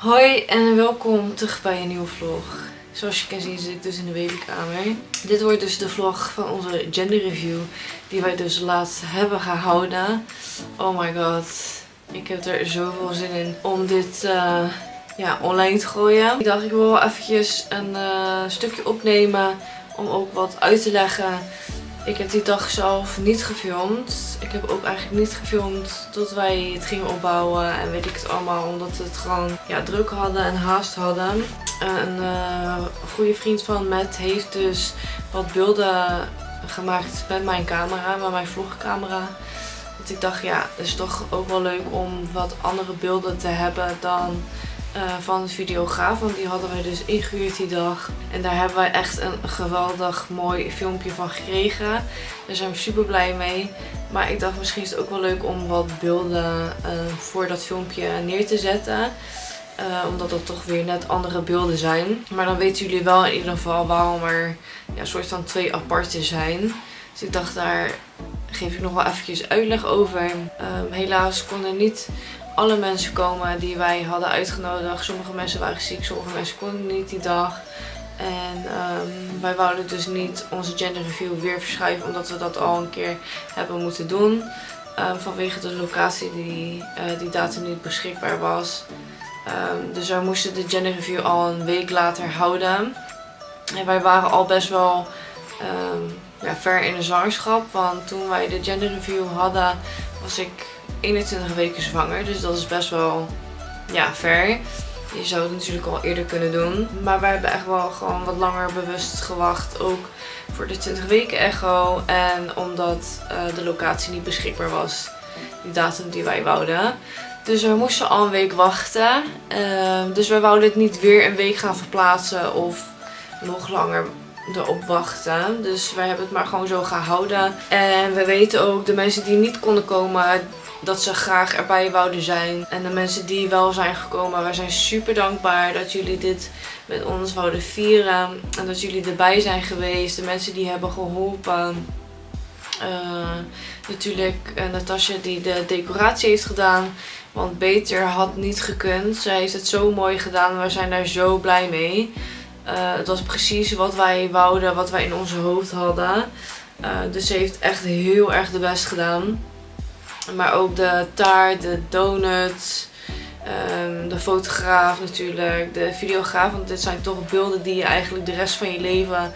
Hoi en welkom terug bij een nieuwe vlog. Zoals je kan zien zit ik dus in de babykamer. Dit wordt dus de vlog van onze gender review die wij dus laatst hebben gehouden. Oh my god, ik heb er zoveel zin in om dit uh, ja, online te gooien. Ik dacht ik wil wel eventjes een uh, stukje opnemen om ook wat uit te leggen ik heb die dag zelf niet gefilmd. Ik heb ook eigenlijk niet gefilmd tot wij het gingen opbouwen en weet ik het allemaal. Omdat we het gewoon ja, druk hadden en haast hadden. Een uh, goede vriend van Matt heeft dus wat beelden gemaakt met mijn camera, met mijn vlogcamera. Want ik dacht ja, het is toch ook wel leuk om wat andere beelden te hebben dan uh, van de videograaf. Want die hadden wij dus ingehuurd die dag. En daar hebben wij echt een geweldig mooi filmpje van gekregen. Daar zijn we super blij mee. Maar ik dacht misschien is het ook wel leuk om wat beelden uh, voor dat filmpje neer te zetten. Uh, omdat dat toch weer net andere beelden zijn. Maar dan weten jullie wel in ieder geval waarom er ja, soort van twee aparte zijn. Dus ik dacht daar geef ik nog wel eventjes uitleg over. Um, helaas kon er niet alle mensen komen die wij hadden uitgenodigd. Sommige mensen waren ziek, sommige mensen konden niet die dag. En um, wij wouden dus niet onze gender review weer verschuiven omdat we dat al een keer hebben moeten doen. Um, vanwege de locatie die uh, die datum niet beschikbaar was. Um, dus wij moesten de gender review al een week later houden. En wij waren al best wel ja, ver in de zwangerschap. Want toen wij de gender review hadden was ik 21 weken zwanger. Dus dat is best wel ja, ver. Je zou het natuurlijk al eerder kunnen doen. Maar wij hebben echt wel gewoon wat langer bewust gewacht. Ook voor de 20 weken echo. En omdat uh, de locatie niet beschikbaar was. Die datum die wij wouden. Dus we moesten al een week wachten. Uh, dus we wouden het niet weer een week gaan verplaatsen. Of nog langer erop wachten. Dus wij hebben het maar gewoon zo gehouden. En we weten ook de mensen die niet konden komen dat ze graag erbij wouden zijn. En de mensen die wel zijn gekomen, wij zijn super dankbaar dat jullie dit met ons wouden vieren. En dat jullie erbij zijn geweest. De mensen die hebben geholpen. Uh, natuurlijk uh, Natasja die de decoratie heeft gedaan. Want beter had niet gekund. Zij heeft het zo mooi gedaan. We zijn daar zo blij mee. Uh, het was precies wat wij wouden, wat wij in onze hoofd hadden. dus ze heeft echt heel erg de best gedaan. Maar ook de taart, de donuts, um, de fotograaf natuurlijk, de videograaf. Want dit zijn toch beelden die je eigenlijk de rest van je leven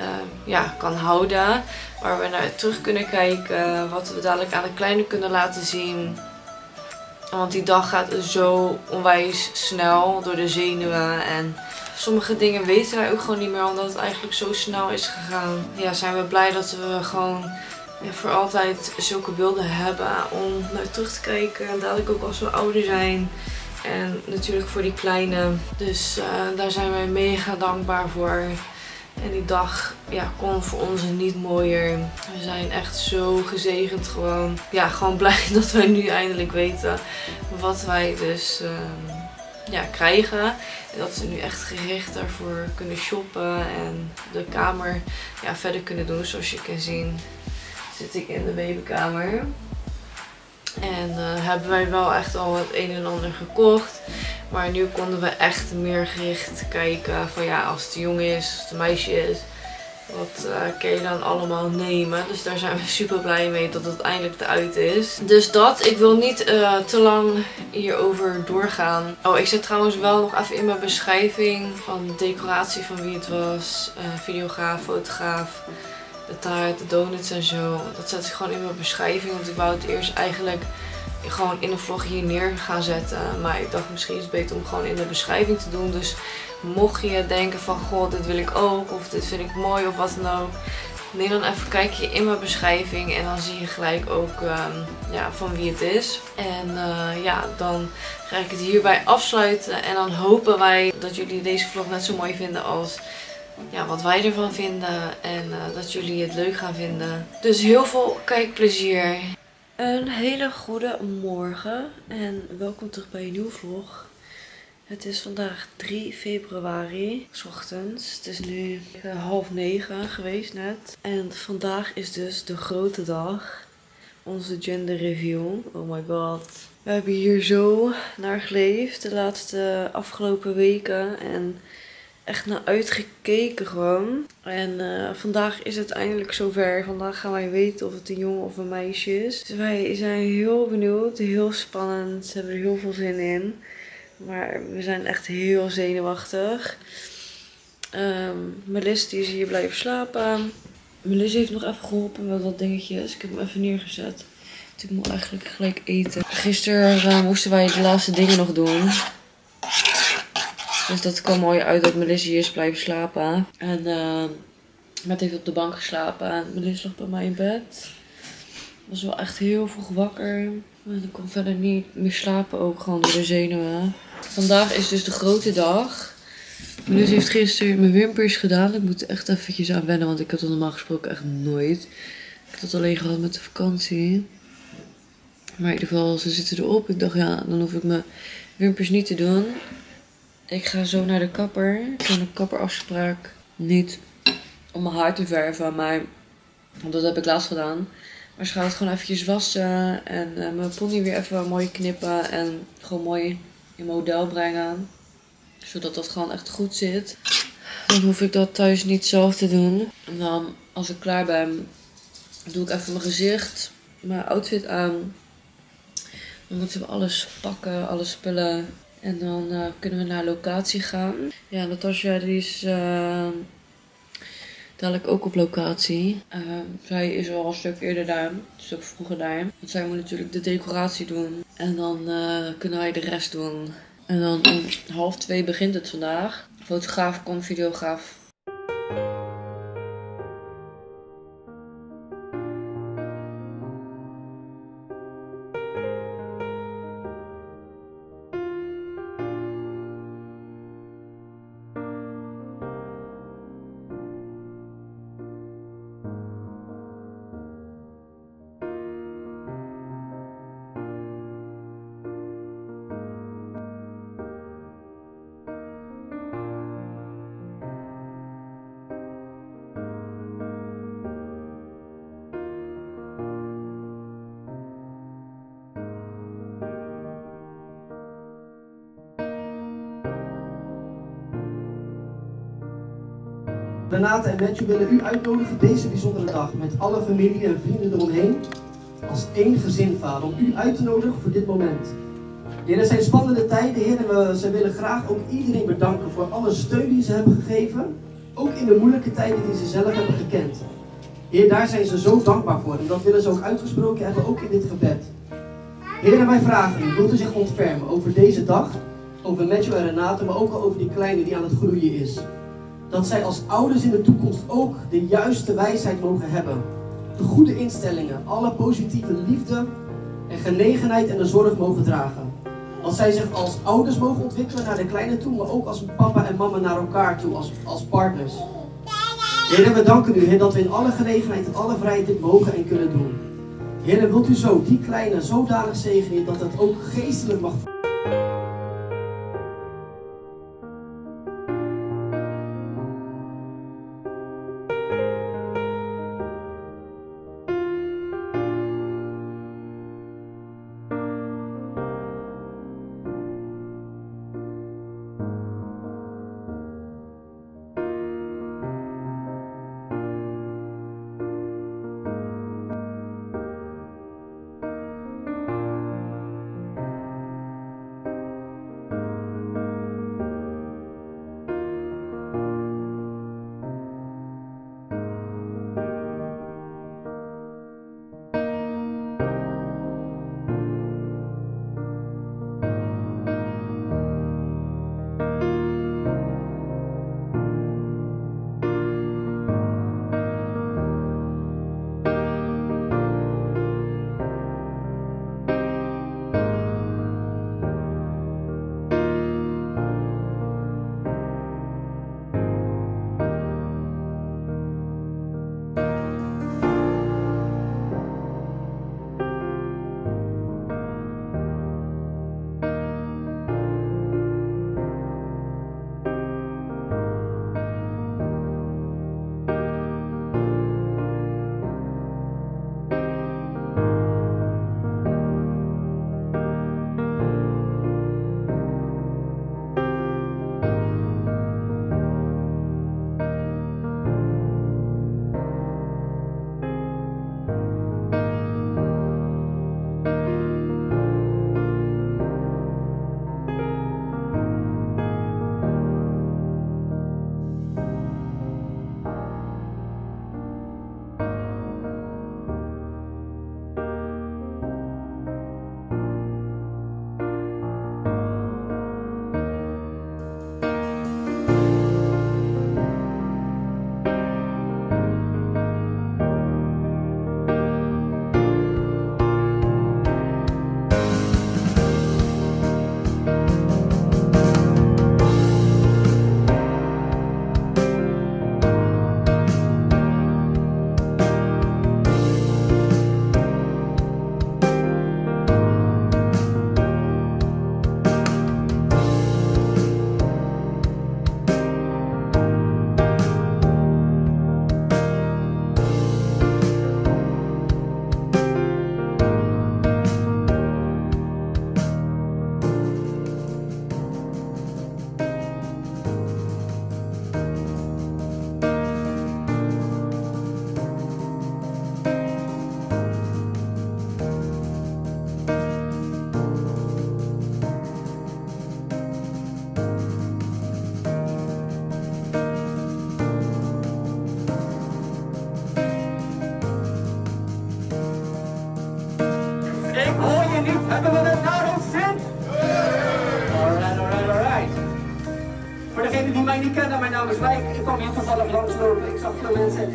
uh, ja, kan houden. Waar we naar terug kunnen kijken, wat we dadelijk aan de kleine kunnen laten zien. Want die dag gaat zo onwijs snel door de zenuwen en sommige dingen weten wij ook gewoon niet meer omdat het eigenlijk zo snel is gegaan. Ja, zijn we blij dat we gewoon voor altijd zulke beelden hebben om naar terug te kijken. En dadelijk ook als we ouder zijn. En natuurlijk voor die kleine. Dus uh, daar zijn wij mega dankbaar voor. En die dag ja, kon voor ons niet mooier. We zijn echt zo gezegend gewoon. Ja, gewoon blij dat wij nu eindelijk weten wat wij dus uh, ja, krijgen. En dat ze nu echt gericht daarvoor kunnen shoppen. En de kamer ja, verder kunnen doen zoals je kan zien zit ik in de babykamer. En uh, hebben wij wel echt al het een en ander gekocht. Maar nu konden we echt meer gericht kijken van ja, als het jongen is, als het een meisje is. Wat uh, kun je dan allemaal nemen. Dus daar zijn we super blij mee dat het eindelijk eruit is. Dus dat. Ik wil niet uh, te lang hierover doorgaan. Oh, ik zet trouwens wel nog even in mijn beschrijving van de decoratie van wie het was. videograaf, fotograaf de taart, de donuts en zo. Dat zet ik gewoon in mijn beschrijving. Want ik wou het eerst eigenlijk gewoon in een vlog hier neer gaan zetten. Maar ik dacht misschien is het beter om gewoon in de beschrijving te doen. Dus mocht je denken van god dit wil ik ook. Of dit vind ik mooi of wat dan ook. Neem dan even een kijkje in mijn beschrijving. En dan zie je gelijk ook um, ja, van wie het is. En uh, ja, dan ga ik het hierbij afsluiten. En dan hopen wij dat jullie deze vlog net zo mooi vinden als ja, wat wij ervan vinden en uh, dat jullie het leuk gaan vinden. Dus heel veel kijkplezier. Een hele goede morgen en welkom terug bij een nieuwe vlog. Het is vandaag 3 februari, s ochtends. Het is nu uh, half negen geweest net. En vandaag is dus de grote dag. Onze gender review. Oh my god. We hebben hier zo naar geleefd de laatste afgelopen weken. En echt naar uitgekeken gewoon. En uh, vandaag is het eindelijk zover. Vandaag gaan wij weten of het een jongen of een meisje is. Dus wij zijn heel benieuwd. Heel spannend. Ze hebben er heel veel zin in. Maar we zijn echt heel zenuwachtig. Um, Melis die is hier blijven slapen. Melis heeft nog even geholpen met wat dingetjes. Ik heb hem even neergezet. Ik moet eigenlijk gelijk eten. Gisteren uh, moesten wij de laatste dingen nog doen. Dus dat kwam mooi uit dat Melissa hier is blijven slapen. En uh, Met heeft op de bank geslapen. En Melissa lag bij mij in bed. Was wel echt heel vroeg wakker. En ik kon verder niet meer slapen ook. Gewoon door de zenuwen. Vandaag is dus de grote dag. Melissa heeft gisteren mijn wimpers gedaan. Ik moet echt eventjes aan wennen. Want ik had dat normaal gesproken echt nooit. Ik had dat alleen gehad met de vakantie. Maar in ieder geval, ze zitten erop. Ik dacht, ja, dan hoef ik mijn wimpers niet te doen. Ik ga zo naar de kapper. Ik heb een kapperafspraak. Niet om mijn haar te verven, maar want dat heb ik laatst gedaan. Maar ze gaat het gewoon eventjes wassen en uh, mijn pony weer even mooi knippen en gewoon mooi in model brengen. Zodat dat gewoon echt goed zit. Dan hoef ik dat thuis niet zelf te doen. En dan als ik klaar ben, doe ik even mijn gezicht, mijn outfit aan. Dan moeten we alles pakken, alle spullen. En dan uh, kunnen we naar locatie gaan. Ja, Natasja die is uh, dadelijk ook op locatie. Uh, zij is al een stuk eerder daar, een stuk vroeger daar. Want zij moet natuurlijk de decoratie doen. En dan kunnen wij de rest doen. En dan om half twee begint het vandaag. Fotograaf komt videograaf Renate en Matthew willen u uitnodigen deze bijzondere dag met alle familie en vrienden eromheen als één gezin, vader, om u uit te nodigen voor dit moment. Heer, zijn spannende tijden, Heer, en we, ze willen graag ook iedereen bedanken voor alle steun die ze hebben gegeven, ook in de moeilijke tijden die ze zelf hebben gekend. Heer, daar zijn ze zo dankbaar voor en dat willen ze ook uitgesproken hebben, ook in dit gebed. Heer, en wij vragen u, wilt u zich ontfermen over deze dag, over Matthew en Renate, maar ook over die kleine die aan het groeien is dat zij als ouders in de toekomst ook de juiste wijsheid mogen hebben. De goede instellingen, alle positieve liefde en genegenheid en de zorg mogen dragen. Als zij zich als ouders mogen ontwikkelen naar de kleine toe, maar ook als papa en mama naar elkaar toe, als, als partners. Heer, we danken u, Heer, dat we in alle gelegenheid en alle vrijheid dit mogen en kunnen doen. Heer, wilt u zo die kleine zodanig zegenen dat het ook geestelijk mag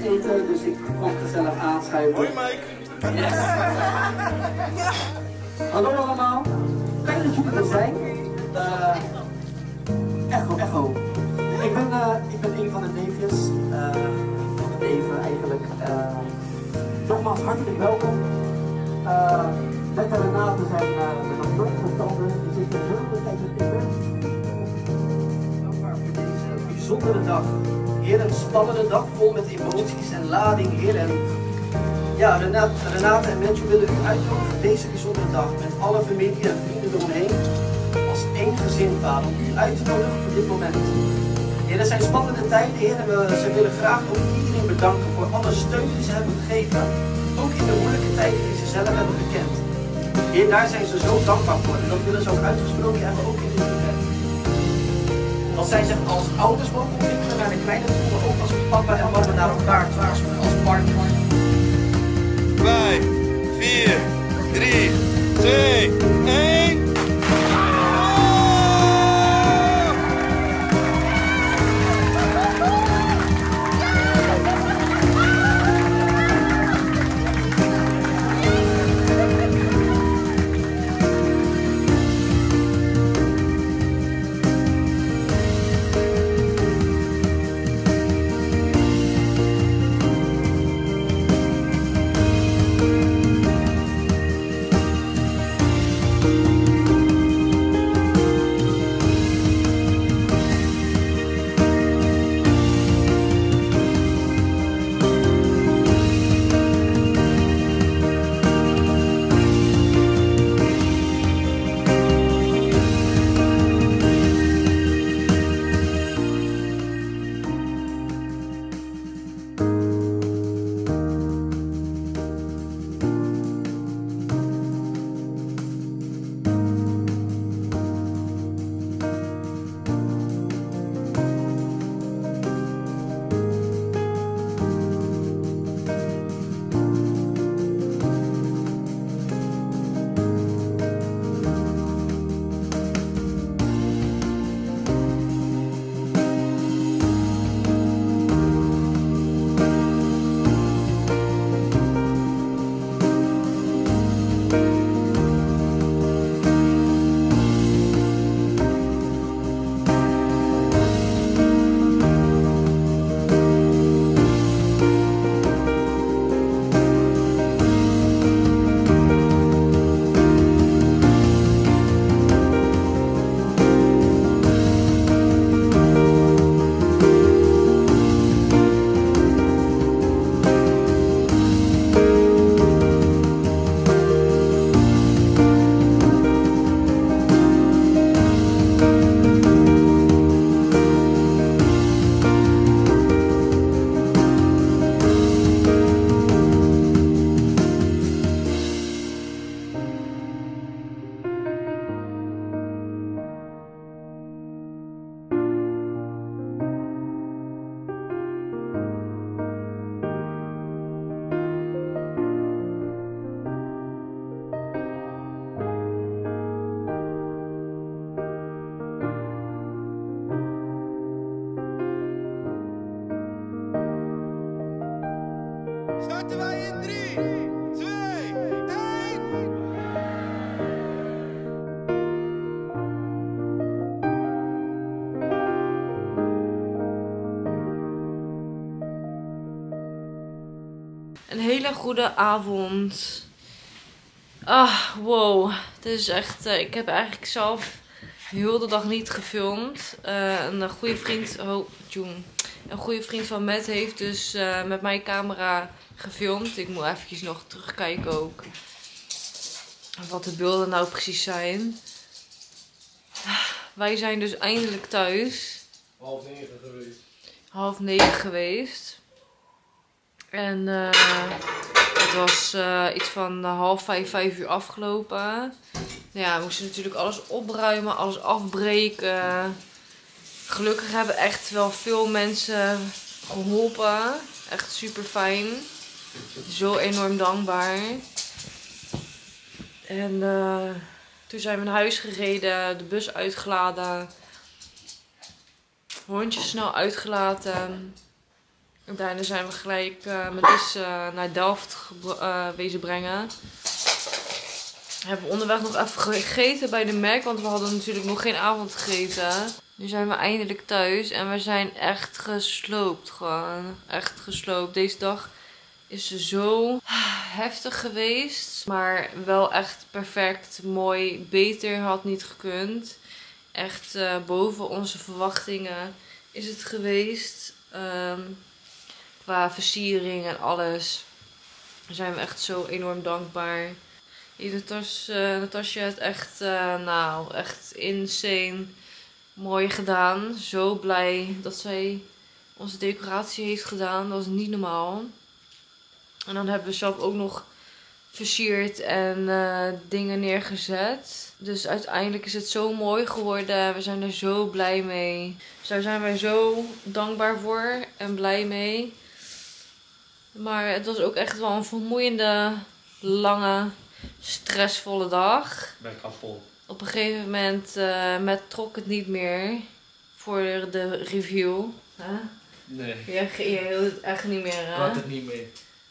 het eten, dus ik kwam gezellig aanschuiven. Hoi Mike. Hallo allemaal. Fijn dat jullie er zijn. Eh, echo, echo. Ik ben, eh, ik ben een van de neefjes. eh, van de neven eigenlijk. Nogmaals hartelijk welkom. Uh, Bert en Renate zijn uh, met nog jong verstanden. Die zitten zo de tijd met ik ben. Dankbaar voor deze bijzondere dag. Een spannende dag vol met emoties en lading, Heer. En ja, Renate, en Menju willen u uitnodigen voor deze bijzondere dag met alle familie en vrienden eromheen. Als één gezin, Vader, om u uit te nodigen voor dit moment. Heer, het zijn spannende tijden, Heer, en we, ze willen graag ook iedereen bedanken voor alle steun die ze hebben gegeven. Ook in de moeilijke tijden die ze zelf hebben gekend. Heer, daar zijn ze zo dankbaar voor en dat willen ze ook uitgesproken hebben, ook in dit event. Dat zij zich als ouders mogen ontwikkelen naar de kleine maar ook als papa en mama naar elkaar toe, als, als partner. 5, 4, 3, 2, 1. Een hele goede avond. Ah, wow. Dit is echt. eh, ik heb eigenlijk zelf heel de dag niet gefilmd. Eh, een goede vriend. Oh, June. Een goede vriend van Matt heeft dus eh, met mijn camera gefilmd. Ik moet eventjes nog terugkijken ook. Wat de beelden nou precies zijn. Wij zijn dus eindelijk thuis. Half negen geweest. half negen geweest. En eh, het was eh, iets van eh, half vijf, vijf uur afgelopen. Ja, we moesten natuurlijk alles opruimen, alles afbreken. Gelukkig hebben echt wel veel mensen geholpen. Echt super fijn. Zo enorm dankbaar. En eh, toen zijn we naar huis gereden, de bus uitgeladen. hondjes snel uitgelaten. En daarna zijn we gelijk uh, met dus naar Delft uh, wezen brengen. We hebben onderweg nog even gegeten bij de Mac, want we hadden natuurlijk nog geen avond gegeten. Nu zijn we eindelijk thuis en we zijn echt gesloopt gewoon. Echt gesloopt. Deze dag is zo heftig geweest. Maar wel echt perfect, mooi. Beter had niet gekund. Echt boven onze verwachtingen is het geweest. Um, qua versiering en alles. Daar zijn we echt zo enorm dankbaar. Natasja, uh, Natasja heeft echt, uh, nou, echt insane mooi gedaan. Zo blij dat zij onze decoratie heeft gedaan. Dat was niet normaal. En dan hebben we zelf ook nog versierd en uh, dingen neergezet. Dus uiteindelijk is het zo mooi geworden. We zijn er zo blij mee. Daar zijn wij zo dankbaar voor en blij mee. Maar het was ook echt wel een vermoeiende, lange, stressvolle dag. Ben ik afvol. Op een gegeven moment uh, met trok het niet meer voor de review. Huh? Nee. Je, je hield het echt niet meer. Ik Hè? had het niet meer.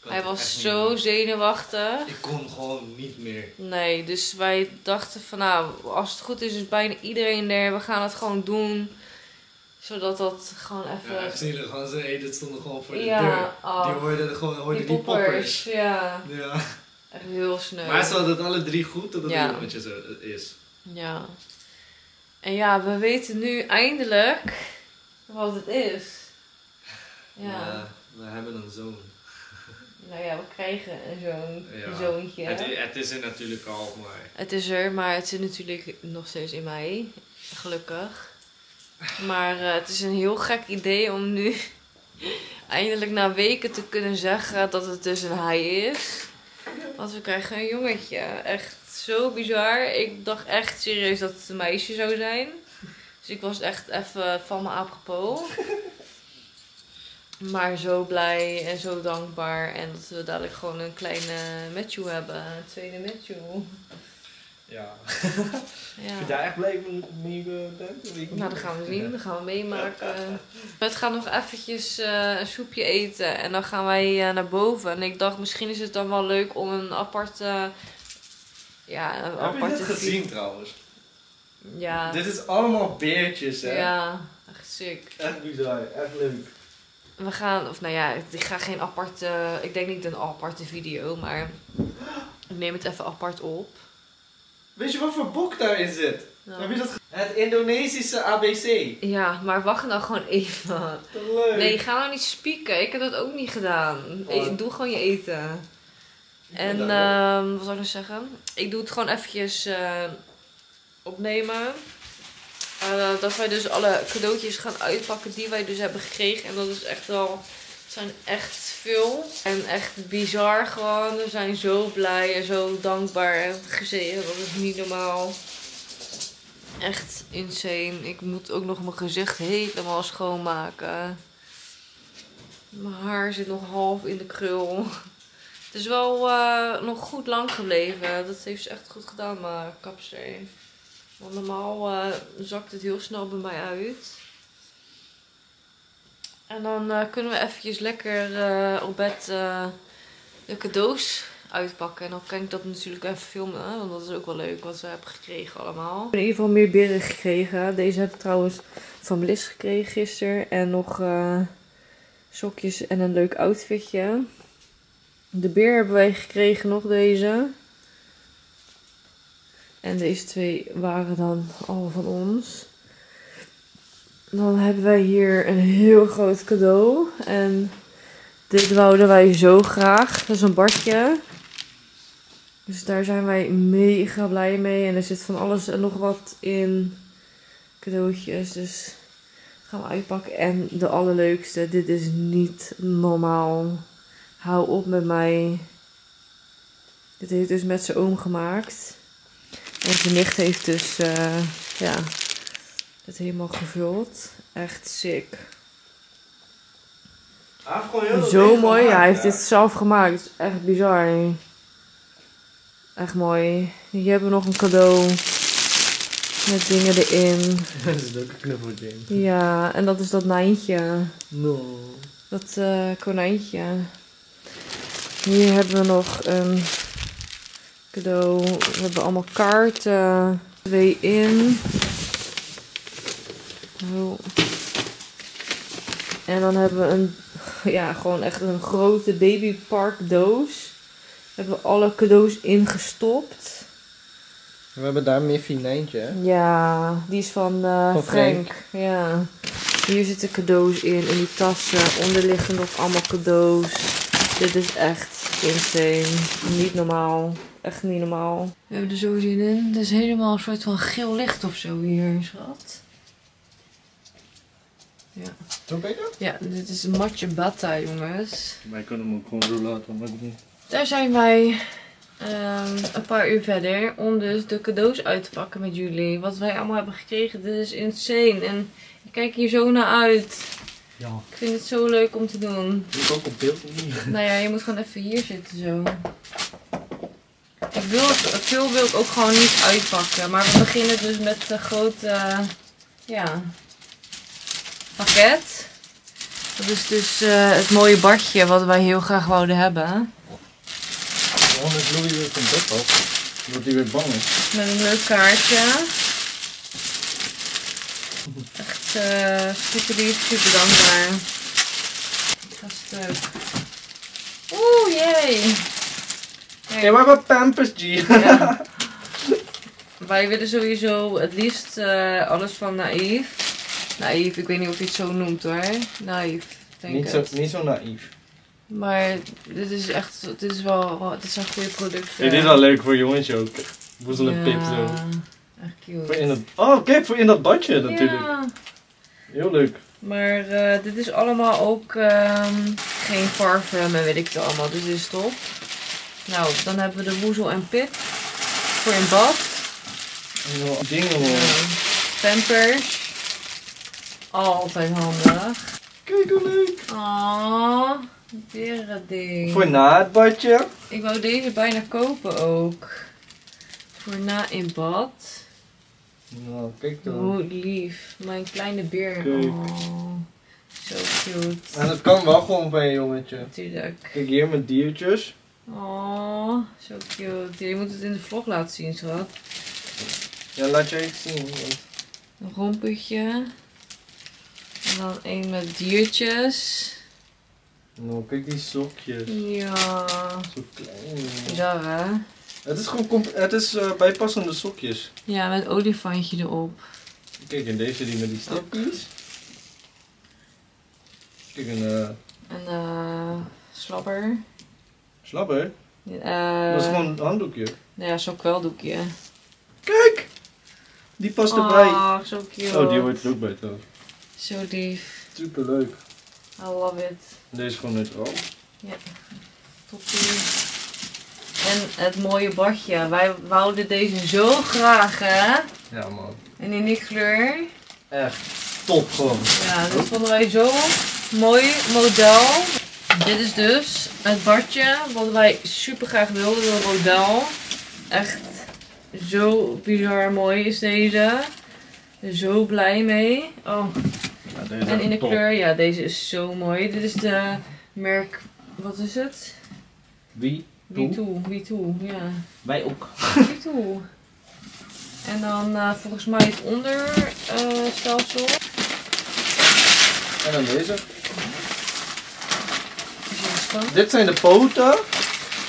Ik Hij was zo zenuwachtig. Ik kon gewoon niet meer. Nee, dus wij dachten van nou, als het goed is, is bijna iedereen er. We gaan het gewoon doen. Zodat dat gewoon even... Ja, echt zielig. Gewoon ze eten stonden gewoon voor de Ja, deur. oh. Die hoorden gewoon hoorden die die, poppers. Ja, Ja. echt heel sneu. Maar ze hadden het alle drie goed dat het Ja. een jongetje zo is. Ja. En ja, we weten nu eindelijk wat het is. Ja. we hebben een zoon. Nou ja, we krijgen een zoon, Ja. een zoontje. Het, het is er natuurlijk al, maar... Het is er, maar het zit natuurlijk nog steeds in mij. Gelukkig. Maar eh, het is een heel gek idee om nu eindelijk na weken te kunnen zeggen dat het dus een hij is. Want we krijgen een jongetje. Echt zo bizar. Ik dacht echt serieus dat het een meisje zou zijn. Dus ik was echt even van me apropos. Maar zo blij en zo dankbaar. En dat we dadelijk gewoon een kleine Matthew hebben. Een tweede Matthew. Ja. Ja. Je daar echt blij mee bent? Nou, dat gaan we zien. Dat gaan we meemaken. We gaan nog eventjes eh, een soepje eten. En dan gaan wij eh, naar boven. En ik dacht, misschien is het dan wel leuk om een aparte... Ja, een Heb aparte... dit gezien trouwens? Ja. Dit is allemaal beertjes, hè? Ja, echt sick. Echt bizar, echt leuk. We gaan, of nou ja, ik ga geen aparte... Ik denk niet een aparte video, maar... Ik neem het even apart op. Weet je wat voor boek daarin zit? Ja. Heb je dat Het Indonesische ABC. Ja, maar wacht nou gewoon even. Leuk. Nee, ga nou niet spieken. Ik heb dat ook niet gedaan. Ik doe gewoon je eten. En ehm, wat zou ik nou zeggen? Ik doe het gewoon eventjes eh, opnemen. Eh, dat wij dus alle cadeautjes gaan uitpakken die wij dus hebben gekregen. En dat is echt wel... Zijn echt veel. En echt bizar gewoon. We zijn zo blij en zo dankbaar en gezegend. Dat is niet normaal. Echt insane. Ik moet ook nog mijn gezicht helemaal schoonmaken. Mijn haar zit nog half in de krul. Het is wel eh, nog goed lang gebleven. Dat heeft ze echt goed gedaan, maar kapster. Want normaal eh, zakt het heel snel bij mij uit. En dan eh, kunnen we eventjes lekker eh, op bed eh, de cadeaus uitpakken. En dan kan ik dat natuurlijk even filmen, want dat is ook wel leuk wat we hebben gekregen allemaal. Ik heb in ieder geval meer beren gekregen. Deze heb ik trouwens van Bliss gekregen gisteren. En nog eh, sokjes en een leuk outfitje. De beer hebben wij gekregen, nog deze. En deze twee waren dan al van ons. Dan hebben wij hier een heel groot cadeau. En dit wouden wij zo graag. Dat is een badje. Dus daar zijn wij mega blij mee. En er zit van alles en nog wat in. Cadeautjes. Dus dat gaan we uitpakken. En de allerleukste. Dit is niet normaal. Hou op met mij. Dit heeft dus met zijn oom gemaakt. En zijn nicht heeft dus, eh, ja, het helemaal gevuld. Echt sick. Heel Zo mooi. gemaakt, Ja, hij heeft dit zelf gemaakt. Echt bizar. Echt mooi. Hier hebben we nog een cadeau. Met dingen erin. Dat is ook een knuffelgame. Ja, en dat is dat Nijntje. No. Dat eh, konijntje. Hier hebben we nog een cadeau. We hebben allemaal kaarten. Twee in. En dan hebben we een, ja, gewoon echt een grote babypark doos. Hebben we alle cadeaus ingestopt. We hebben daar Miffy Nijntje, hè? Ja, die is van, eh, Van Frank. Frank. Ja. Hier zitten cadeaus in, in die tassen. Onder liggen nog allemaal cadeaus. Dit is echt insane. Niet normaal. Echt niet normaal. We hebben er zo zin in. Het is helemaal een soort van geel licht of zo hier, schat. Zo beter? Ja, dit is matje bata, jongens. Wij kunnen hem ook gewoon zo laten, maar niet. Daar zijn wij ehm, een paar uur verder om dus de cadeaus uit te pakken met jullie. Wat wij allemaal hebben gekregen, dit is insane. En ik kijk hier zo naar uit. Ja. Ik vind het zo leuk om te doen. Doe ik ook op beeld of niet? Nou ja, je moet gewoon even hier zitten zo. Ik wil het, veel wil ik ook gewoon niet uitpakken. Maar we beginnen dus met de grote, ja, pakket. Dat is dus eh, het mooie badje wat wij heel graag wouden hebben. Gewoon is Louis weer van bed af. Omdat hij weer bang is. Met een leuk kaartje. Echt eh super lief, super dankbaar. Ik ga stuk. Oeh, jee. Ja, maar wat Pampers G. ja. Wij willen sowieso het liefst eh, alles van Naïef. Naïef, ik weet niet of je het zo noemt hoor. Naïef, denk Niet zo, niet zo naïef. Maar dit is echt, dit is wel, dit zijn goede producten. dit is wel leuk voor jongens ook. Boezel en Ja, pip zo. Echt cute. Voor in dat, oh, kijk, voor in dat badje natuurlijk. Ja. Heel leuk. Maar eh, dit is allemaal ook ehm, geen parfum en weet ik het allemaal. Dus dit is top. Nou, dan hebben we de woezel en pip. Voor in bad. Dingen hoor. Pampers. Altijd handig. Kijk hoe leuk. Oh, weer ding. Voor na het badje. Ik wou deze bijna kopen ook. Voor na in bad. Nou, kijk dan. Hoe lief. Mijn kleine beer. Kijk. Oh, zo cute. En dat kan wel gewoon bij een jongetje. Natuurlijk. Kijk hier met diertjes. Oh, zo cute. Je moet het in de vlog laten zien, schat. Ja, laat je even zien. Een rompetje. En dan een met diertjes. Nou, kijk die sokjes. Ja. Zo klein. Bizar, hè? Het is gewoon het is eh, bijpassende sokjes. Ja, met olifantje erop. Kijk, en deze die met die stipjes. Kijk, een eh En eh slapper. slapper. Eh dat is gewoon een handdoekje. Nou ja, zo'n kweldoekje. Kijk! Die past erbij. Oh, zo cute. Oh, die hoort er ook bij trouwens. Zo lief. Super leuk. I love it. Deze is gewoon neutraal. Toppie. En het mooie badje. Wij wouden deze zo graag, hè? Ja man. En in die kleur. Echt top gewoon. Ja, dit vonden wij zo mooi model. Dit is dus het badje wat wij super graag wilden, de model. Echt zo bizar mooi is deze. Zo blij mee. Oh, Ja, deze is en in de top. kleur, ja, deze is zo mooi. Dit is de merk, wat is het? Wie? Wie Wie toe, ja. Wij ook. Wie toe. En dan eh, volgens mij het onderstelsel. En dan deze. Dit? Dit zijn de poten.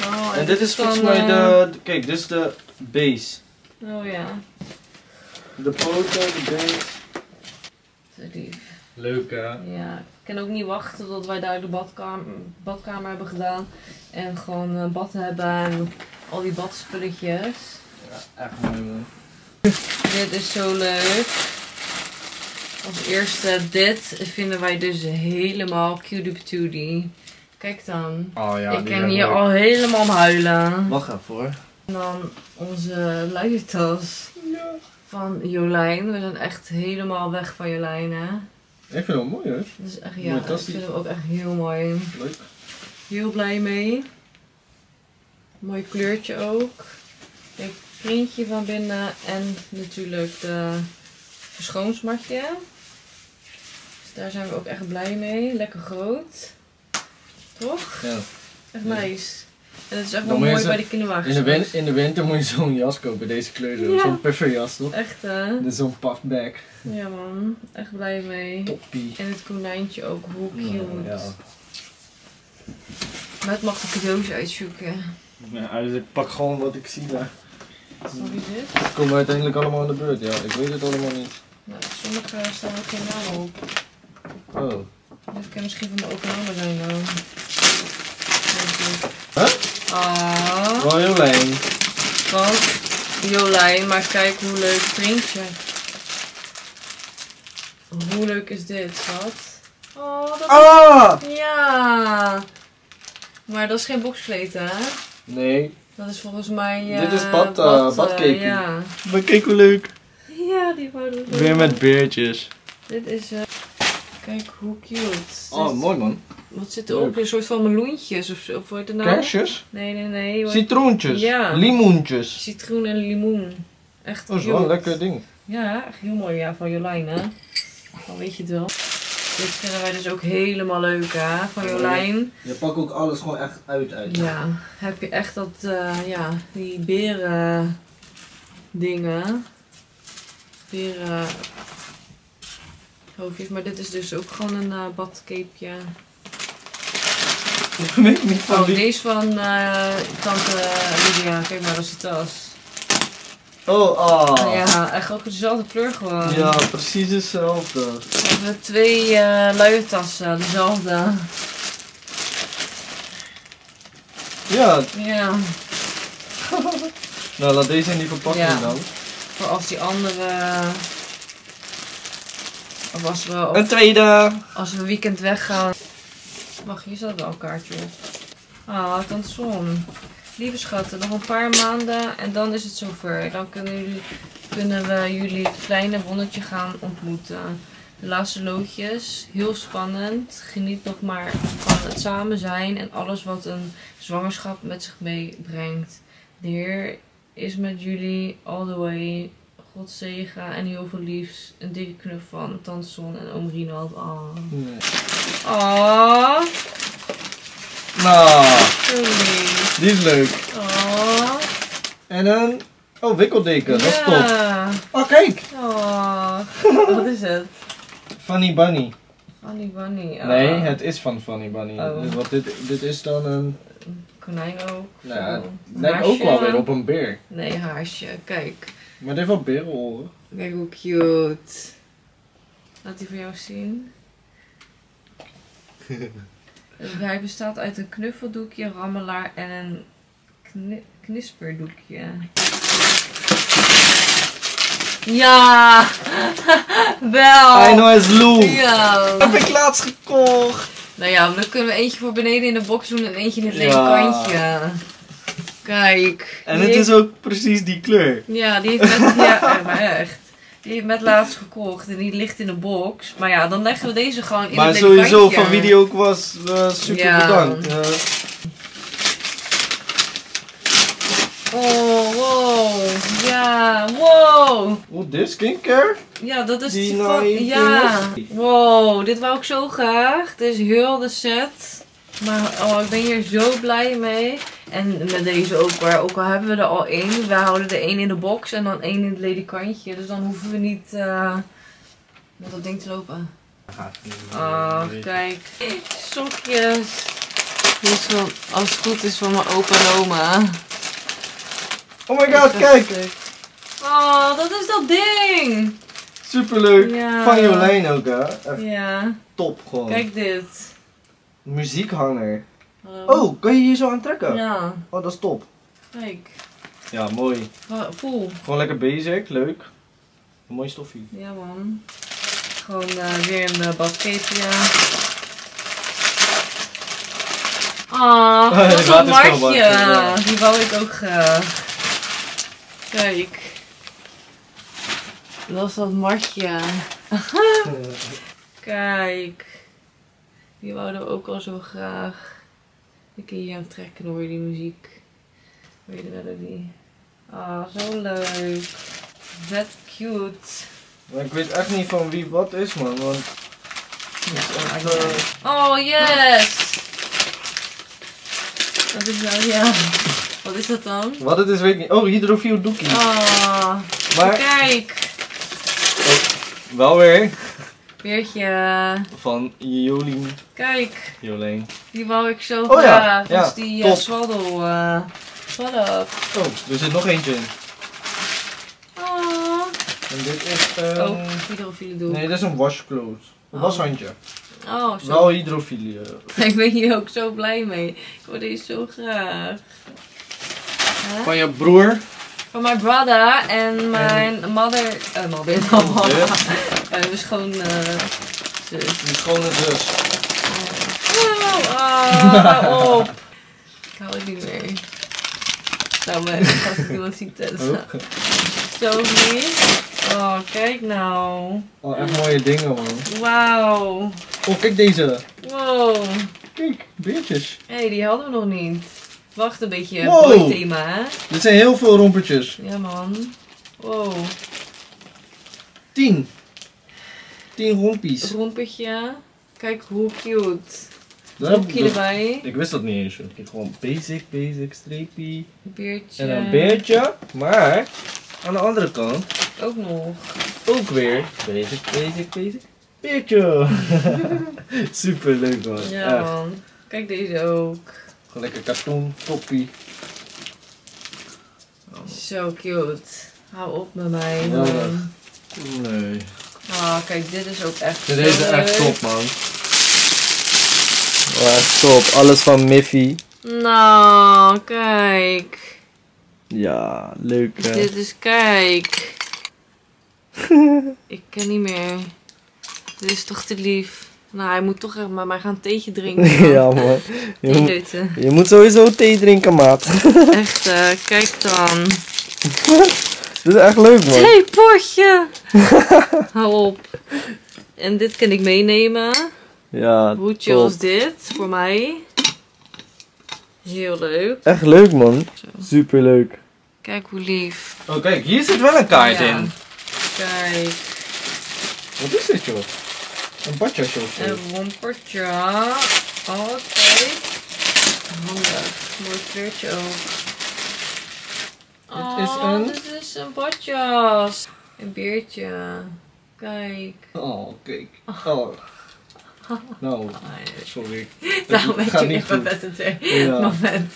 Oh, En dit is volgens mij eh, de... Kijk, dit is de base. Oh ja, De poten, de base. te lief. Leuk hè? Ja, ik kan ook niet wachten tot wij daar de badkamer, badkamer hebben gedaan. En gewoon een bad hebben en al die badspulletjes. Ja, echt mooi man. Dit is zo leuk. Als eerste, dit vinden wij dus helemaal cutie. Kijk dan. Oh ja, ik kan hier al helemaal om huilen. Wacht even hoor. En dan onze luiertas van Jolijn. We zijn echt helemaal weg van Jolijn, hè. Ik vind wel mooi hoor. Dat is echt, ja, die- vinden we ook echt heel mooi. Leuk. Heel blij mee. Mooi kleurtje ook. Kijk, vriendje van binnen en natuurlijk de verschoonsmatje. Dus daar zijn we ook echt blij mee. Lekker groot. Toch? Ja. Echt nice. En het is echt wel mooi ze- bij de kinderwagens. In de, win- in de winter moet je zo'n jas kopen, deze kleur zo. Ja. Zo'n pufferjas toch? Echt hè? Dit is zo'n puffed bag. Ja man, echt blij mee. Toppie. En het konijntje ook, hoe cute. Nou, ja. Met mag de cadeaus uitzoeken. ja, dus ik pak gewoon wat ik zie daar. Wat is dit? Het komen uiteindelijk allemaal in de beurt, ja. Ik weet het allemaal niet. Nou, sommige staan ook geen naam op. Oh. Dit kan misschien van mijn open namen zijn dan. Huh? Ah, Wel heel lijn. wat? Jolijn, maar kijk hoe leuk printje. Hoe leuk is dit, schat? Oh, dat Ah! Ja! Maar dat is geen boxkleed, hè? Nee. Dat is volgens mij. eh, Dit is bad, eh, bad, eh, ja. Maar kijk hoe leuk. ja, die wouden we Weer met beertjes. Dit is. eh, kijk hoe cute. Oh, Dit- mooi man. Wat zit er ook? Een soort van meloentjes of zo. Of het nou? Kersjes? Nee, nee, nee. Citroentjes? Ja. Limoentjes? Citroen en limoen. Echt Dat is wel een lekker ding. Ja, echt heel mooi. Ja, van Jolijn, hè? Dan weet je het wel. Dit vinden wij dus ook helemaal leuk, hè? Van Jolijn. Je pakt ook alles gewoon echt uit uit. Ja, heb je echt dat, eh, ja, die beren dingen. Beren hoofdjes. Maar dit is dus ook gewoon een eh, badcapeje. Weet niet van Oh, die. deze van eh, tante Lydia. Kijk maar, dat is de tas. Oh, ah. Ja, echt ook dezelfde kleur gewoon. Ja, precies hetzelfde. We hebben twee luie tassen, dezelfde. Ja, Ja, nou laat deze in die verpakking Ja. dan. voor als die andere... Of als we, op- Een tweede. als we weekend weggaan. Wacht, hier staat wel een kaartje op. Ah, Son. Lieve schatten, nog een paar maanden en dan is het zover. Dan kunnen, jullie, kunnen we jullie kleine wondertje gaan ontmoeten. De laatste loodjes, heel spannend. Geniet nog maar van het samen zijn en alles wat een zwangerschap met zich meebrengt. De Heer is met jullie all the way. God zegen en heel veel liefs. Een dikke knuffel van Tante Son en oom Rinald. Ah. Nee. Oh, Nou, die is leuk. Oh, En een... Oh, wikkeldeken. Dat is top. ja. Oh, kijk. Oh, wat is het? Funny Bunny. Funny Bunny. Oh. Nee, het is van Funny Bunny. Oh. Dus wat dit, dit is dan een... Konijn ook. Nou ja, lijkt ook wel weer op een beer. Nee, haasje. Kijk. Maar dit heeft wel berenhoren. Kijk hoe cute. Laat die voor jou zien. Hij bestaat uit een knuffeldoekje, rammelaar en een kni- knisperdoekje. Ja! Wel! I know is Lou. Ja! Heb ik laatst gekocht. Nou ja, dan kunnen we eentje voor beneden in de box doen en eentje in het Ja. ledekantje. Kijk. En het heeft- is ook precies die kleur. Ja, die heeft met, ja, eh, maar echt. Die heeft met laatst gekocht en die ligt in de box. Maar ja, dan leggen we deze gewoon in Maar het sowieso ledekantje. van wie die ook was, eh, super Ja. bedankt. Eh, Oh, wow. Ja, wow. oh, dit skincare? Ja, dat is Die van... Ja. Wow, dit wou ik zo graag. Dit is heel de set. Maar oh, ik ben hier zo blij mee. En met deze ook hoor. Ook al hebben we er al één. We houden er één in de box en dan één in het ledekantje. Dus dan hoeven we niet eh, met dat ding te lopen. Oh, kijk. Sokjes. Dit is van, als het goed is van mijn opa en oma. Oh my god, kijk! Oh, dat is dat ding. Superleuk. Ja. Van Jolijn ook, hè? Echt Ja, top gewoon. kijk dit. Muziekhanger. Hallo. Oh, kan je hier zo aan trekken? Ja, Oh, dat is top. kijk. Ja, mooi. Voel. Gewoon lekker basic, leuk. Een mooi stoffie. Ja man. Gewoon eh, weer een uh, badcapeje. Ah, Ah, dat die is een martje. ja. Die wou ik ook graag. Kijk. Dat is dat matje. Kijk. Die wouden we ook al zo graag. Kan hier aan het trekken, hoor je die muziek. Hoor je de melodie. Oh, zo leuk. Vet cute. Maar ik weet echt niet van wie wat is, man. Want echt, eh. Oh, yes! Wat is dat? Ja. Wat is dat dan? wat het is, weet ik niet. Oh, hydrofiel doekie. Oh, maar kijk. wel weer Beertje. van Jolien. Kijk, Jolien. die wou ik zo Oh ja, graag. ja, dus die uh, top. swaddel. eh swaddel. Oh, er zit nog eentje in. Oh. En dit is een... Oh, hydrofiele doek. Nee, dit is een washcloth. Een Oh. washandje. Oh, zo. Wel hydrofilie. Ik ben hier ook zo blij mee. Ik wil deze zo graag. Van je broer. Van mijn brother en mijn mother. Eh, mother. Eh, mijn schoon. eh zus. Die schone zus. Oh, oh, op. Ik hou het niet meer. Nou, maar als het iemand ziet, Oh. zo lief. Oh, kijk nou. Oh, echt mooie dingen, man. Wauw. Oh, kijk deze. Wow. Kijk, beertjes. Hé, hey, die hadden we nog niet. Wacht een beetje, Wow. boy thema, hè? Dit zijn heel veel rompertjes. Ja, man. Wow. Tien. Tien rompies. Rompertje. Kijk hoe cute. Heb ik- erbij. Ik wist dat niet eens. joh. Kijk, gewoon basic, basic, streepie. Beertje. En een beertje. Maar, aan de andere kant, Ook nog. ook weer basic, basic, basic. Beertje. Super leuk man. Ja, Echt. man. Kijk deze ook. Lekker karton, toppie. Zo cute. Hou op met mij, man. Nee. Ah, kijk, dit is ook echt Dit is echt top man. Oh, echt top. Alles van Miffy. Nou, kijk. Ja, leuk hè. Dit is, kijk. Ik ken niet meer. Dit is toch te lief. Nou, hij moet toch echt met mij gaan theetje drinken. ja man. Je moet, je moet sowieso thee drinken maat. Echt, eh, kijk dan. Dit is echt leuk man. Theepotje! Hou op. En dit kan ik meenemen. Ja, Hoe chill top. is dit voor mij? Heel leuk. Echt leuk man. Zo. Super leuk. Kijk hoe lief. Oh kijk, hier zit wel een kaart Ja. in. Kijk. Wat is dit joh? Een badjasje of? Een rompertje. Oh, kijk. Handig. Mooi kleurtje ook. Dit is Oh, een- dit is een badjas. Een beertje. Kijk. Oh, kijk. Oh. Nou, sorry. Nou, weet gaat je niet met eh, Ja. moment.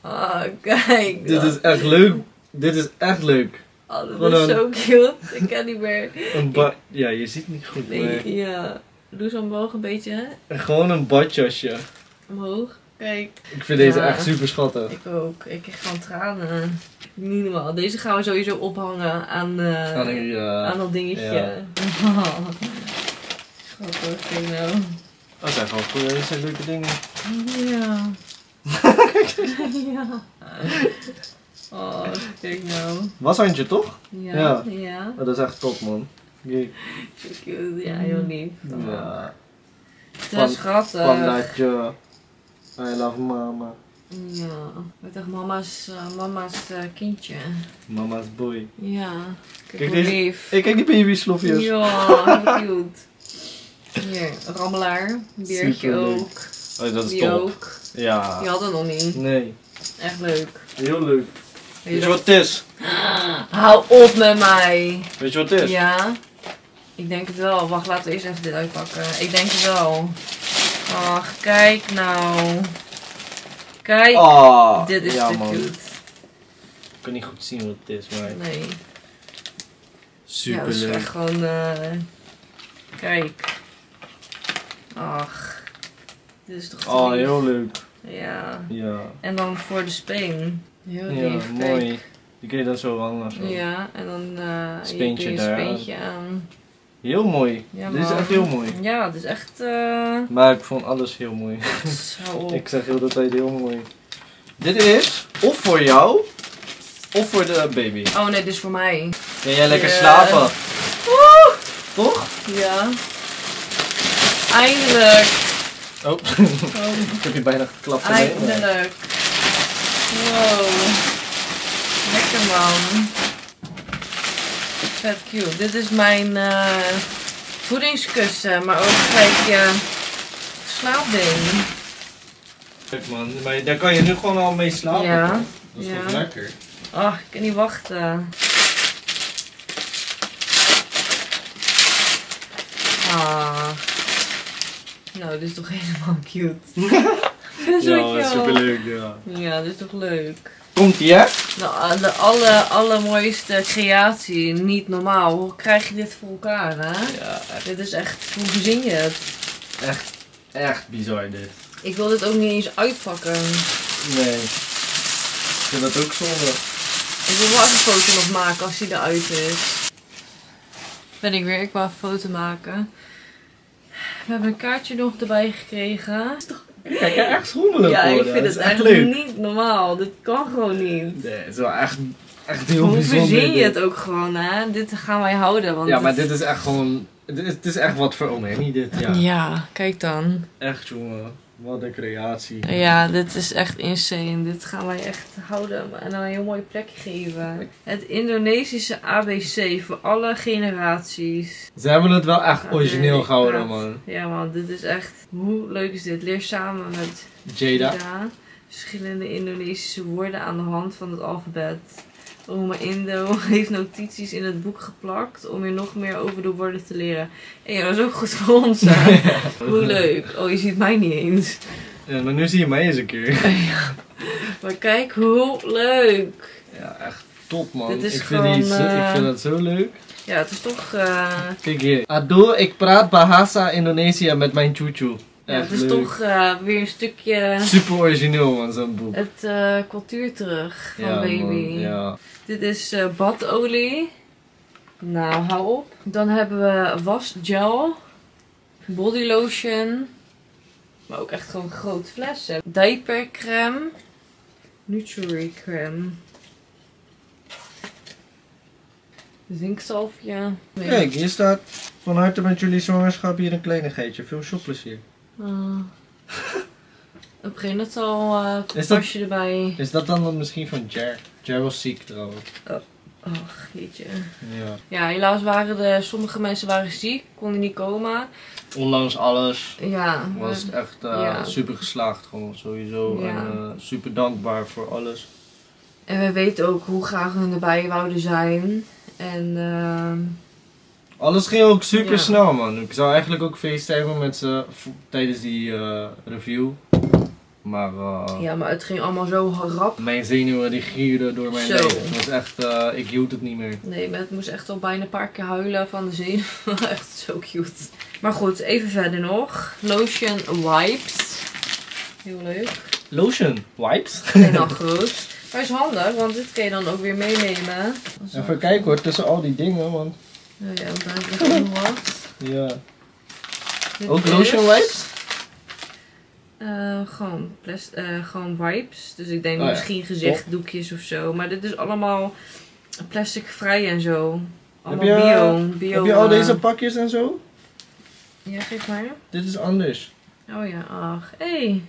Oh, kijk. Dit is echt leuk. Dit is echt leuk. Oh, dat Gewoon is een- zo cute. Ik kan niet meer. Een ba ja, je ziet niet goed. Nee, ja. Doe zo omhoog een beetje. hè. Gewoon een badjasje. Omhoog. Kijk. Ik vind deze Ja. echt super schattig. Ik ook. Ik krijg gewoon tranen. Niet normaal. Deze gaan we sowieso ophangen aan, eh, Aan een- ja. aan dat dingetje. Ja. Grappig, kijk nou. Dat zijn gewoon goede, dat zijn leuke dingen. Ja. ja. Oh, kijk nou. Washandje toch? Ja. Ja. Ja. Oh, dat is echt top man. Zo cute. Ja, heel lief. Ja. Te Pan- schattig. Pandaatje. I love mama. Ja. Ik dacht mama's, eh, mama's eh, kindje. Mama's boy. Ja. Kijk, Kijk hoe deze- lief. Hey, kijk die baby slofjes. Ja, heel cute. Hier, rammelaar. Beertje ook. Oh, dat is Die top. ook. Ja. Die hadden nog niet. Nee. Echt leuk. Heel leuk. Weet Weet je wat het is? Hou op met mij. Weet je wat het is? Ja. Ik denk het wel. Wacht, laten we eerst even dit uitpakken. Ik denk het wel. Ach, kijk nou. Kijk. Ah, dit is ja, te man. cute. Ik kan niet goed zien wat het is, maar Nee. Ja, super dat is leuk. echt gewoon... eh, Kijk. Ach. Dit is toch Oh, heel leuk. Ja. Ja. En dan voor de speen. Heel Ja, mooi. Die kun je dan zo hangen. Zo. Ja, en dan eh Speentje je daar speentje aan. Heel mooi. Ja, Dit is echt heel mooi. Ja, het is echt... eh Maar ik vond alles heel mooi. Op. Ik zeg heel de tijd heel mooi. Dit is of voor jou, of voor de baby. Oh nee, dit is voor mij. Kan jij lekker slapen? Toch? Ja. Eindelijk. Oh, Oh, ik heb je bijna geklapt. eindelijk. Wow. Lekker man. Vet cute. Dit is mijn eh, voedingskussen, maar ook gelijk je slaapding. Kijk man, maar daar kan je nu gewoon al mee slapen. Ja? Dat is ja. toch lekker? Ach, ik kan niet wachten. Ah. Nou, dit is toch helemaal cute. Dit is Ja, is superleuk, ja. Ja, dit is toch leuk. Komt ie hè? De, de alle, allermooiste creatie, niet normaal. Hoe krijg je dit voor elkaar, hè? Ja, echt, Dit is echt, hoe verzin je het? echt, echt bizar dit. Ik wil dit ook niet eens uitpakken. Nee. Ik vind dat ook zonde. Ik wil wel even een foto nog maken als die eruit is. Ben ik weer, ik wou een foto maken. We hebben een kaartje nog erbij gekregen. Kijk, ja, echt schommelig Ja, ik vind het echt leuk. niet normaal. Dit kan gewoon niet. Nee, het is wel echt, echt heel Hoe bijzonder. verzin je dit. het ook gewoon, hè? Dit gaan wij houden. Want Ja, maar dit- dit is echt gewoon... Het is, het is echt wat voor Omeni dit, ja. Ja, kijk dan. Echt jongen, wat een creatie. Ja, dit is echt insane. Dit gaan wij echt houden en een heel mooi plekje geven. Het Indonesische ABC voor alle generaties. Ze hebben het wel echt origineel eh, gehouden man. Ja man, dit is echt... Hoe leuk is dit? Leer samen met Jada. Ida verschillende Indonesische woorden aan de hand van het alfabet. Oma Indo heeft notities in het boek geplakt om je nog meer over de woorden te leren. En ja, dat is ook goed voor ons. Hè? Hoe leuk. Oh, je ziet mij niet eens. Ja, maar nu zie je mij eens een keer. Maar kijk hoe leuk. Ja, echt top man. Dit is ik, vind die eh, ik vind dat zo leuk. Ja, het is toch... eh, Kijk hier. Ado, ik praat Bahasa Indonesië met mijn chuchu. ja, het is leuk. toch eh, weer een stukje Super origineel man, zo'n boek. het eh, cultuur terug van ja, baby. man, ja. Dit is eh, badolie. Nou, hou op. Dan hebben we wasgel. Body lotion. Maar ook echt gewoon grote flessen. Diapercreme. Nutri creme. Zinkzalfje. Nee. Kijk, hier staat van harte met jullie zwangerschap hier een kleinigheidje. Veel shopplezier. Ah. Een prenatal uh, Is dat- pasje erbij. Is dat dan, dan misschien van Jer? Jer was ziek trouwens. Ach, jeetje. Ja. Ja, helaas waren de, sommige mensen waren ziek, konden niet komen. Ondanks alles Ja, was het echt eh, Ja. super geslaagd gewoon sowieso. Ja. En eh, super dankbaar voor alles. En we weten ook hoe graag we erbij wouden zijn. En ehm, Alles ging ook super snel man. Ik zou eigenlijk ook facetimen met ze tijdens die review. Maar eh, ja, maar het ging allemaal zo rap. mijn zenuwen die gierden door mijn Zo. lijf. Het was echt, eh, ik hield het niet meer. Nee, maar het moest echt al bijna een paar keer huilen van de zin. echt zo cute. Maar goed, even verder nog. Lotion wipes. Heel leuk. Lotion, wipes. En dan groot. Maar is handig, want dit kan je dan ook weer meenemen. Even kijken hoor, tussen al die dingen, want Nou ja, want daar heb ik nog wat. ja. Dit Ook is, lotion wipes? Eh, gewoon, plas- eh, gewoon wipes. Dus ik denk Oh ja, misschien gezichtdoekjes of zo. Maar dit is allemaal plastic vrij en zo. Allemaal je, bio. bio Heb je al eh, deze pakjes en zo? Ja, geef maar. Dit is anders. Oh ja, ach. Hé. Hey.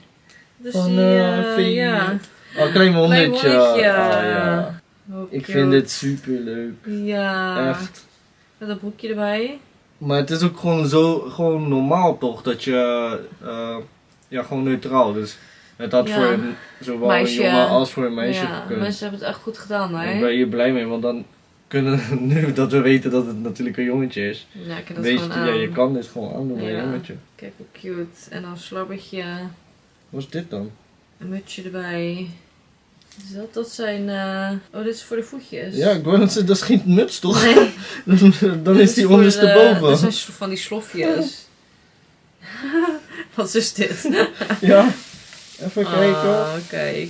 Dus Van, die, Vee. ja. Oh, klein honderdje. Ah, ja. Oh, Ik vind dit super leuk. Ja. Echt. Met dat broekje erbij. Maar het is ook gewoon zo gewoon normaal toch dat je ja gewoon neutraal dus het had Ja. voor een, zowel Meisje. een jongen als voor een meisje ja, mensen hebben het echt goed gedaan, hè? Ik ben hier blij mee, want dan kunnen nu dat we weten dat het natuurlijk een jongetje is. Ja, ik heb dat gewoon ja, je kan dit gewoon aandoen bij Ja. een jongetje. Kijk hoe cute. En dan slabbertje. Wat is dit dan? Een mutsje erbij. Is dat? Dat zijn... eh, Oh, dit is voor de voetjes. Ja, ik wou net zeggen, dat is geen muts toch? Nee. dan is die de- ondersteboven. Dat zijn van die slofjes. Wat is dit? Ja, even kijken Ah, kijk.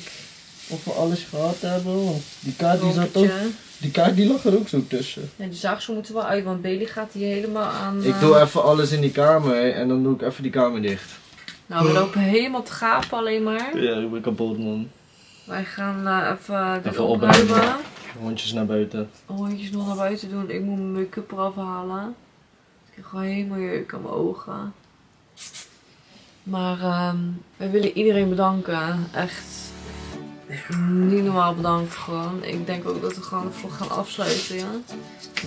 of we alles gehad hebben. Want die kaart, die, zat ook, die kaart die lag er ook zo tussen. Ja, die zaagsel moeten wel uit, want Bailey gaat hier helemaal aan... Ik eh, doe even alles in die kamer en dan doe ik even die kamer dicht. Nou, we lopen helemaal te gapen alleen maar. Ja, ik ben kapot man. Wij gaan eh, even Even opruimen. opruimen. Hondjes naar buiten. Hondjes nog naar buiten doen. Ik moet mijn make-up eraf halen. Ik krijg gewoon helemaal jeuk aan mijn ogen. Maar ehm we willen iedereen bedanken. Echt. niet normaal bedankt gewoon. Ik denk ook dat we gewoon de vlog gaan afsluiten, ja.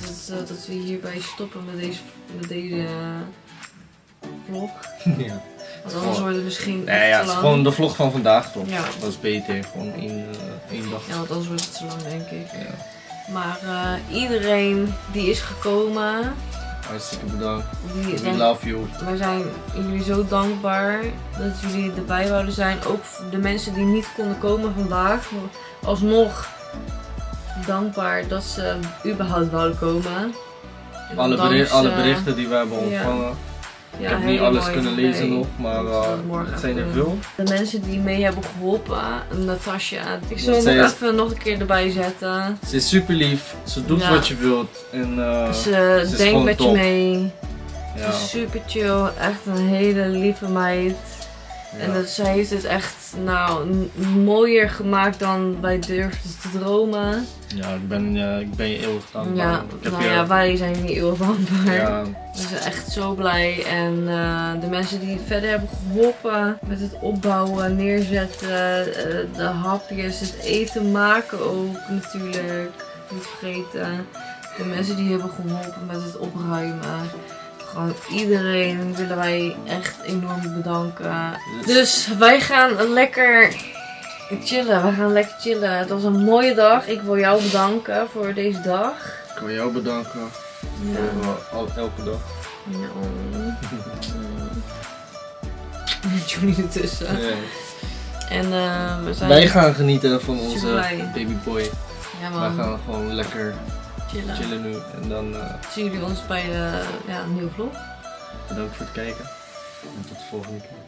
Dat, eh, dat we hierbij stoppen met deze, met deze eh, vlog. ja. Want anders wordt het misschien Nee, ja, te het is lang. gewoon de vlog van vandaag toch? Ja. Dat is beter, gewoon één, eh, één dag. Ja, want anders wordt het te lang, denk ik. Ja. Maar iedereen die is gekomen, Hartstikke bedankt. We love you. wij zijn jullie zo dankbaar dat jullie erbij wouden zijn. Ook de mensen die niet konden komen vandaag, alsnog dankbaar dat ze überhaupt wouden komen. En Alle, alle eh, berichten die we hebben ontvangen. ja, ik heb niet alles kunnen lezen nog, maar eh, het zijn er veel. De mensen die mee hebben geholpen, Natasja, ik zal Dat nog even nog een keer erbij zetten. Ze is super lief, ze doet wat je wilt. En, eh, Ze is denkt met je mee. Ze is super chill, echt een hele lieve meid. Ja. En dat, zij heeft het echt nou, mooier gemaakt dan wij durfden te dromen. ja, ik ben, eh, ik ben je eeuwig dankbaar. Ja, nou je, ja, wij zijn niet heel dankbaar. ja, We zijn echt zo blij. En eh, de mensen die verder hebben geholpen met het opbouwen, neerzetten, eh, de hapjes, het eten maken ook natuurlijk. Niet vergeten. De mensen die hebben geholpen met het opruimen. Gewoon iedereen willen wij echt enorm bedanken. Dus wij gaan lekker chillen. We gaan lekker chillen. Het was een mooie dag. Ik wil jou bedanken voor deze dag. ik wil jou bedanken voor eh, elke dag. Ja. Met Johnny ertussen. Ja. En eh, we zijn Wij gaan genieten van onze babyboy. ja, Wij gaan gewoon lekker chillen. chillen nu. En dan eh, Zien jullie ons bij de ja, nieuwe vlog. bedankt voor het kijken. En tot de volgende keer.